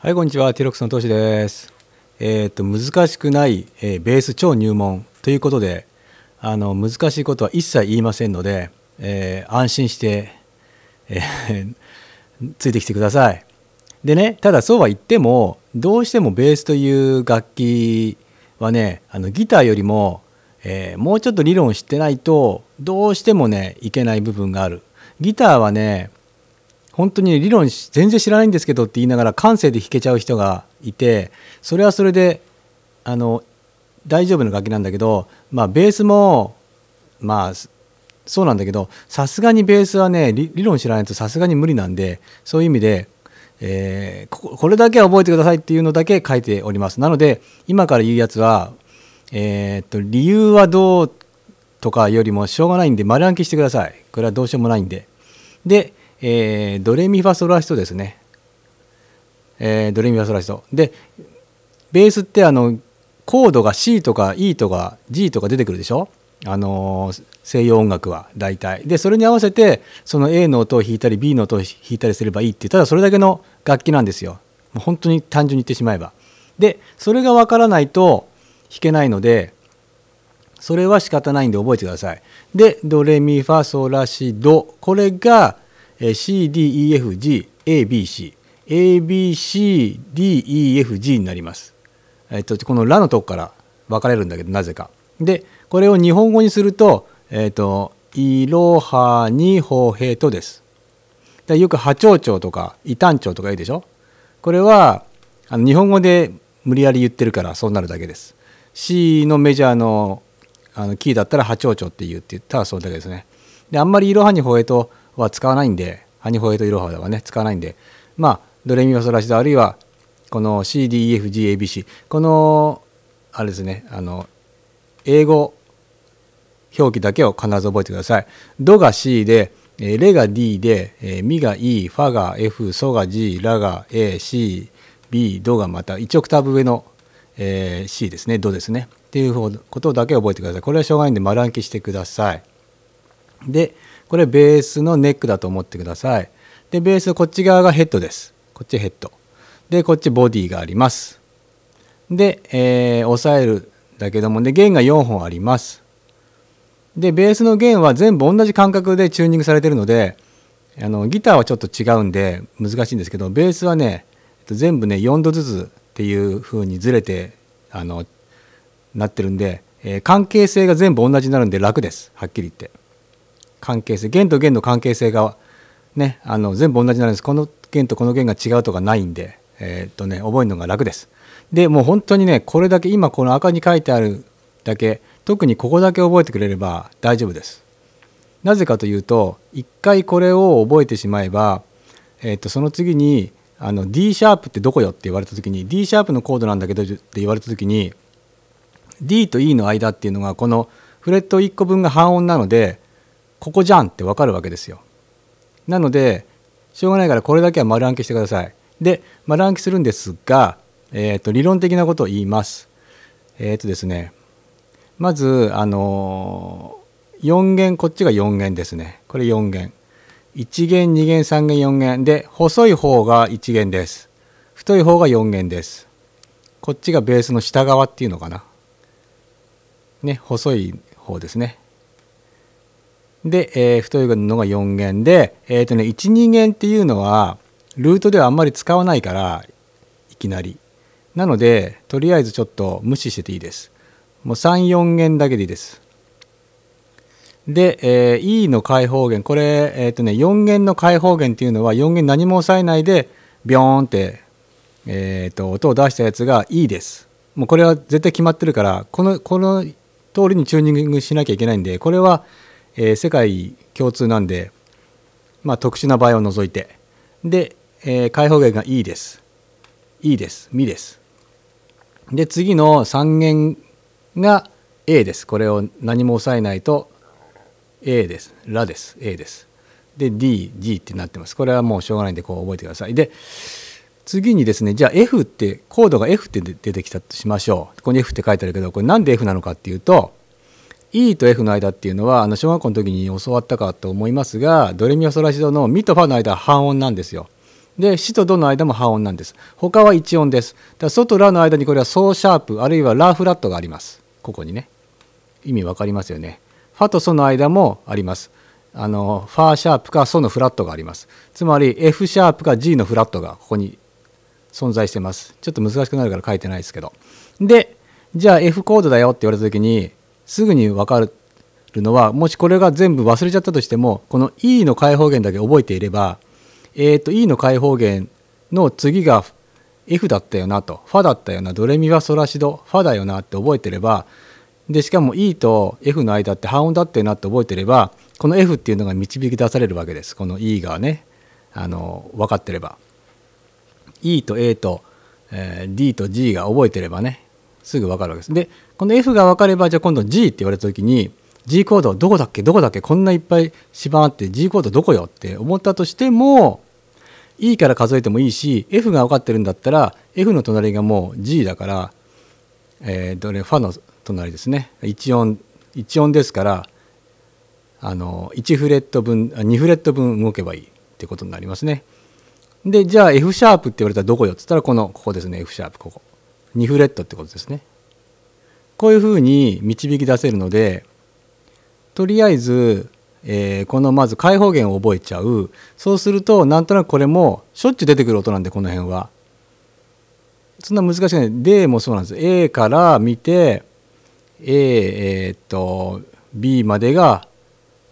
はい、こんにちは。ティロックスのトシです。えっ、と、難しくない、えーベース超入門ということで、あの、難しいことは一切言いませんので、えー安心して、え ついてきてください。でね、ただそうは言っても、どうしてもベースという楽器はね、あのギターよりも、えもうちょっと理論を知ってないと、どうしてもね、いけない部分がある。ギターはね、本当に理論全然知らないんですけどって言いながら感性で弾けちゃう人がいてそれはそれであの大丈夫な楽器なんだけどまあベースもまあそうなんだけどさすがにベースはね理論知らないとさすがに無理なんでそういう意味で、えーここれだけは覚えてくださいっていうのだけ書いております。なので今から言うやつはえーっと理由はどうとかよりもしょうがないんで丸暗記してください。これはどうしようもないんで。で、えードレミファソラシドですね、えードレミファソラシド。でベースってあのコードが C とか E とか G とか出てくるでしょ？あの西洋音楽は大体。でそれに合わせてその A の音を弾いたり B の音を弾いたりすればいいってただそれだけの楽器なんですよ。もう本当に単純に言ってしまえば。でそれがわからないと弾けないのでそれは仕方ないんで覚えてください。で、ドレミファソラシド。これがえー C, D, E, F, G, A, B, C。A, B, C, D, E, F, G になります。えっと、このラのとこから分かれるんだけど、なぜか。で、これを日本語にすると、えっと、いろはにほへとです。でよく波長長とか異端長とか言うでしょ？これはあの日本語で無理やり言ってるからそうなるだけです。C のメジャーのあのキーだったら波長長って言うって言ったらそれだけですね。であんまりイロハニホエトは使わないんでハニホエトイロハはね使わないんでまあドレミファソラシドあるいはこの CDEFGABC このあれですねあの英語表記だけを必ず覚えてください。ドが C で、えーレが D で、えーミが E、ファが F、ソが G、ラが A、C、B、ドがまた1オクターブ上の、えー C ですね、ドですね。っていうことだけ覚えてください。これはしょうがないんで丸暗記してください。で、これベースのネックだと思ってください。で、ベースこっち側がヘッドです。こっちヘッド。で、こっちボディがあります。で、えー押さえるだけども、で、弦が4本あります。でベースの弦は全部同じ感覚でチューニングされてるのであのギターはちょっと違うんで難しいんですけどベースはねえっと全部ね4度ずつっていう風にずれてあのなってるんで、えー関係性が全部同じになるんで楽ですはっきり言って関係性弦と弦の関係性がねあの全部同じなんです。この弦とこの弦が違うとかないんでえーっとね覚えるのが楽です。でもう本当にねこれだけ今この赤に書いてあるだけ特にここだけ覚えてくれれば大丈夫です。なぜかというと一回これを覚えてしまえば、えー、とその次にあの D シャープってどこよって言われた時に D シャープのコードなんだけどって言われた時に D と E の間っていうのがこのフレット1個分が半音なのでここじゃんって分かるわけですよ。なのでしょうがないからこれだけは丸暗記してください。で丸暗記するんですが、えー、と理論的なことを言います。えっ、とですねまずあの4弦こっちが4弦ですね。これ4弦。1弦2弦3弦4弦。で細い方が1弦です。太い方が4弦です。こっちがベースの下側っていうのかな。ね細い方ですね。で、えー太いのが4弦でえっ、とね12弦っていうのはルートではあんまり使わないからいきなり。なのでとりあえずちょっと無視してていいです。もう34弦だけでいいです。で、えー E の開放弦。これ、えーとね、4弦の開放弦っていうのは4弦何も押さえないでビョーンって、えーと音を出したやつが E です。もうこれは絶対決まってるからこのこの通りにチューニングしなきゃいけないんでこれは、えー世界共通なんで、まあ、特殊な場合を除いて。で、えー開放弦が E です。E です。ミです。で次の3弦が A です。これを何も押さえないと A です。ラです。A です。で DG ってなってます。これはもうしょうがないんでこう覚えてください。で次にですねじゃあ F ってコードが F って出てきたとしましょう。ここに F って書いてあるけどこれなんで F なのかっていうと E と F の間っていうのはあの小学校の時に教わったかと思いますがドレミファソラシドのミとファの間は半音なんですよ。でシとドの間も半音なんです。他は1音です。だからソとラの間にこれはソーシャープあるいはラフラットがあります。ここにね。意味わかりますよね。ファとソの間もあります。あのファーシャープかソのフラットがあります。つまり F シャープか G のフラットがここに存在してます。ちょっと難しくなるから書いてないですけど。でじゃあ F コードだよって言われた時にすぐに分かるのはもしこれが全部忘れちゃったとしてもこの E の開放弦だけ覚えていれば、えー、と E の開放弦の次が F だったよなとファだったよなドレミファソラシドファだよなって覚えてればでしかも E と F の間って半音だったよなって覚えてればこの F っていうのが導き出されるわけです。この E がねあの分かってれば。E と A と、えー、D と G が覚えてればねすぐ分かるわけです。でこの F が分かればじゃあ今度 G って言われた時に G コードどこだっけどこだっけこんないっぱい芝あって G コードどこよって思ったとしても E から数えてもいいし F が分かってるんだったら F の隣がもう G だから、えー、どれファの隣ですね1音1音ですからあの1フレット分2フレット分動けばいいってことになりますね。でじゃあ F シャープって言われたらどこよっつったらこのここですね F シャープここ2フレットってことですね。こういうふうに導き出せるのでとりあえず、えー、このまず開放弦を覚えちゃう。そうするとなんとなくこれもしょっちゅう出てくる音なんでこの辺は。そんな難しくない。D もそうなんです。A から見て A、えー、っと B までが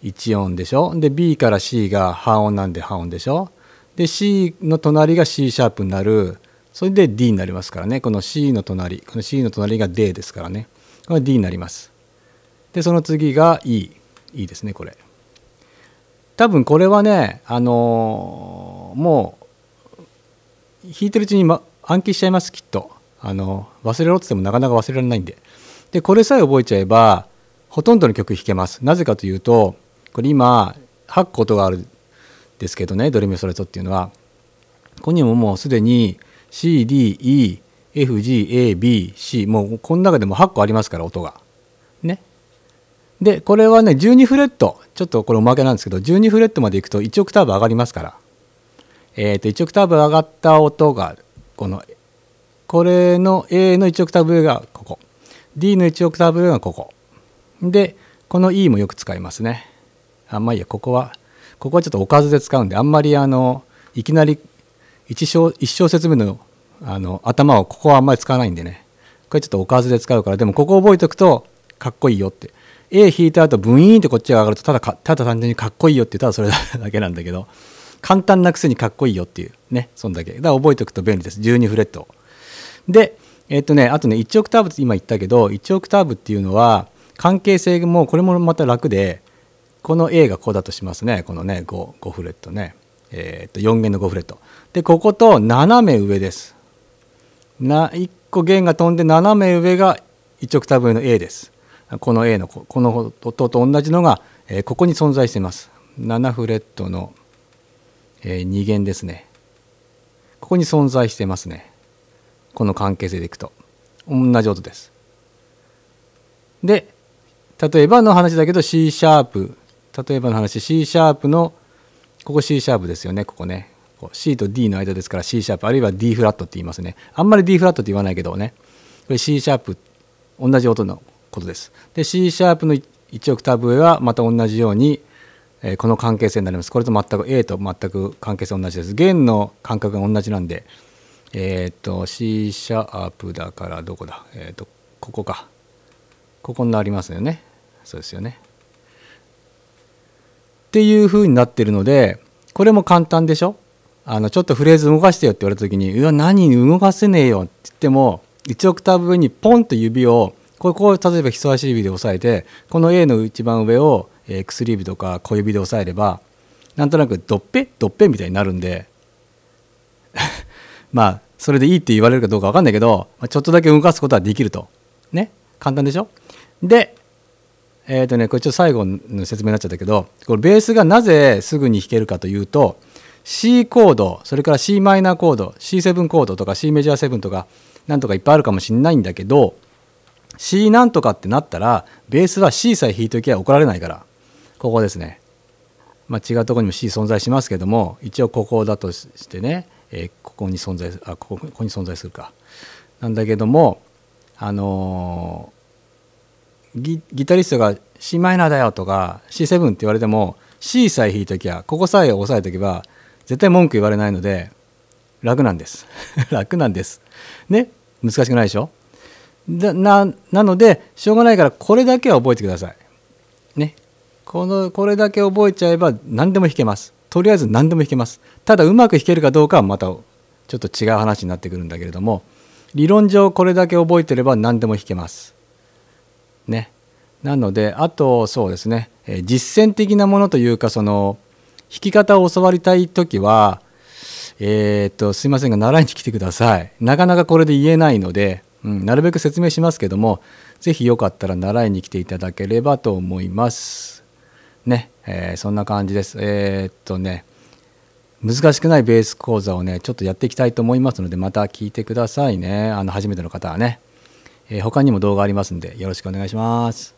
1音でしょ？で B から C が半音なんで半音でしょ？で C の隣が C シャープになる。それで D になりますからね。この C の隣。この C の隣が D ですからね。これ D になります。でその次が E E ですねこれ。多分これはねあのー、もう弾いてるうちに、ま、暗記しちゃいますきっと。あの忘れろって言ってもなかなか忘れられないんで。でこれさえ覚えちゃえばほとんどの曲弾けます。なぜかというとこれ今8個音があるんですけどねドレミソレトっていうのは。ここにももうすでに CDE FGABC もうこの中でも8個ありますから音が。ね。でこれはね12フレットちょっとこれおまけなんですけど12フレットまでいくと1オクターブ上がりますから。えー、と1オクターブ上がった音がこのこれの A の1オクターブ上がここ D の1オクターブ上がここでこの E もよく使いますね。あまあいいやここはここはちょっとおかずで使うんであんまりあのいきなり一小一小節目のあの頭をここはあんまり使わないんでね。これちょっとおかずで使うからでもここ覚えておくとかっこいいよって。A 弾いた後ブイーンってこっちが上がるとただただ単純にかっこいいよってたらそれ だけなんだけど。簡単なくせにかっこいいよっていうねそんだけ。だから覚えておくと便利です。12フレット。でえっとねあとね1オクターブって今言ったけど1オクターブっていうのは関係性もこれもまた楽でこの A がこうだとしますね。このね 5, 5フレットね、えー、っと4弦の5フレット。でここと斜め上です。な1個弦が飛んで斜め上が1オクターブ上の A です。この A のこの音と同じのが、えー、ここに存在しています。7フレットの、えー、2弦ですね。ここに存在してますね。この関係性でいくと。同じ音です。で例えばの話だけど C シャープ例えばの話 C シャープのここ C シャープですよねここね。C と D の間ですから C シャープあるいは D フラットって言いますね。あんまり D フラットって言わないけどね。これ C シャープ同じ音のことです。で C シャープの1オクターブ上はまた同じように、え、この関係性になります。これと全く A と全く関係性同じです。弦の感覚が同じなんでえっ、ー、と C シャープだからどこだ？えっ、ー、とここか。ここになりますよね。そうですよね。っていう風になってるのでこれも簡単でしょ？あのちょっとフレーズ動かしてよって言われた時に「うわ何動かせねえよ」って言っても1オクターブ上にポンと指をここを例えば人差し指で押さえてこの A の一番上を薬指とか小指で押さえればなんとなくドッペ？ドッペ？みたいになるんで まあそれでいいって言われるかどうか分かんないけどちょっとだけ動かすことはできると。ね？簡単でしょ？でえっ、ー、とねこれちょっと最後の説明になっちゃったけどこれベースがなぜすぐに弾けるかというと C コードそれから c マイナーコード C7 コードとか C メジャー7とかなんとかいっぱいあるかもしれないんだけど C なんとかってなったらベースは C さえ弾いときゃ怒られないからここですね。まあ、違うとこにも C 存在しますけども一応ここだとしてねえー、ここに存在あここここに存在するかなんだけどもあのー、ギギタリストが C マイナーだよとか C7 って言われても C さえ弾いときゃここさえ押さえとけば絶対文句言われないので楽なんです。楽なんです。ね？難しくないでしょ？ななのでしょうがないからこれだけは覚えてください。ね？このこれだけ覚えちゃえば何でも弾けます。とりあえず何でも弾けます。ただうまく弾けるかどうかはまたちょっと違う話になってくるんだけれども理論上これだけ覚えてれば何でも弾けます。ね？なのであとそうですね。実践的なものというかその弾き方を教わりたい時はえー、っとすいませんが習いに来てください。なかなかこれで言えないので、うん、なるべく説明しますけども是非よかったら習いに来ていただければと思います。ね、えー、そんな感じです。えー、っとね難しくないベース講座をねちょっとやっていきたいと思いますのでまた聞いてくださいね。あの初めての方はね、えー、他にも動画ありますんでよろしくお願いします。